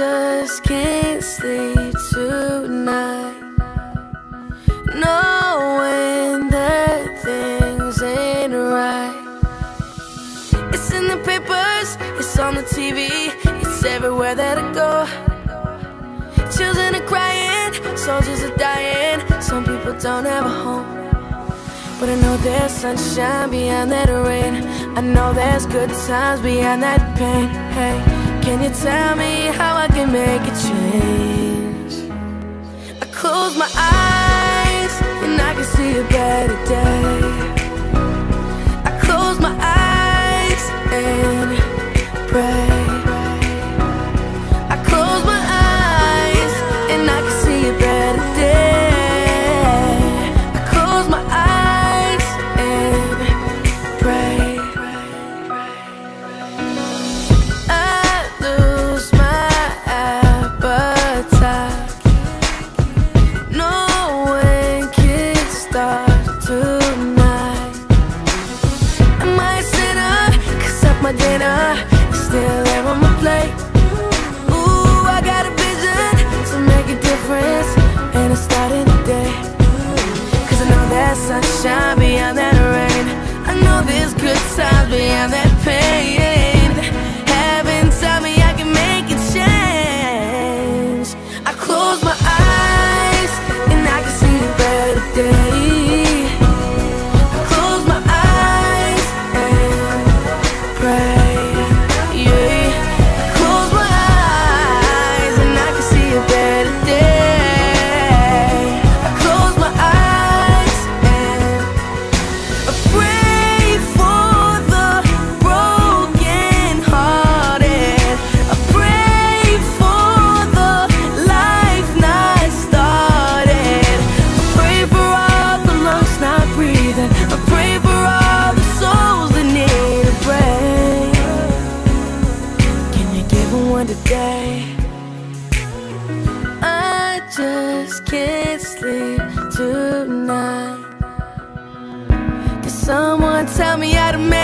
just can't sleep tonight. Knowing that things ain't right. It's in the papers, it's on the TV It's everywhere that I go. Children are crying, soldiers are dying Some people don't have a home. But I know there's sunshine beyond that rain. I know there's good times beyond that pain Hey, can you tell me how I can make a change? I close my eyes my dinner. Still there on my plate can't sleep tonight. Can someone tell me how to make